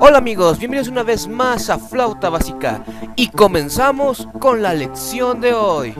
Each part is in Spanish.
Hola amigos, bienvenidos una vez más a Flauta Básica y comenzamos con la lección de hoy.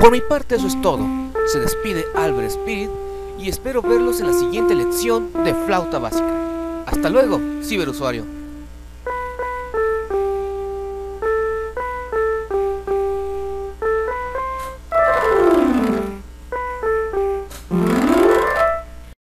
Por mi parte eso es todo. Se despide Albert Spirit y espero verlos en la siguiente lección de flauta básica. Hasta luego, ciberusuario.